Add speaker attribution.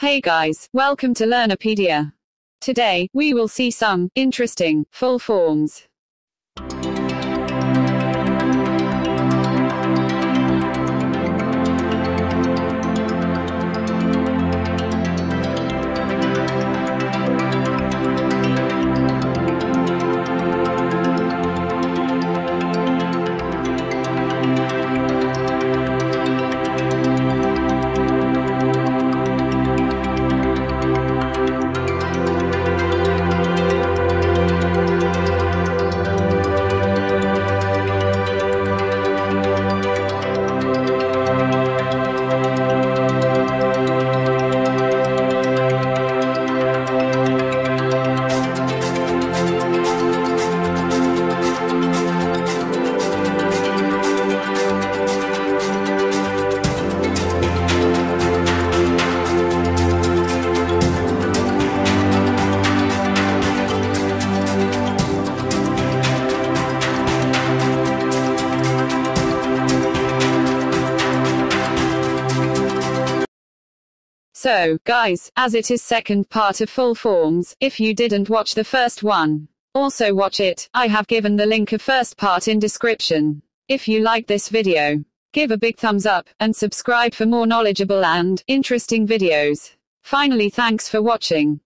Speaker 1: Hey guys, welcome to Learnopedia. Today, we will see some interesting full forms. So, guys, as it is second part of full forms, if you didn't watch the first one, also watch it. I have given the link of first part in description. If you like this video, give a big thumbs up, and subscribe for more knowledgeable and interesting videos. Finally thanks for watching.